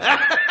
Ha ha ha!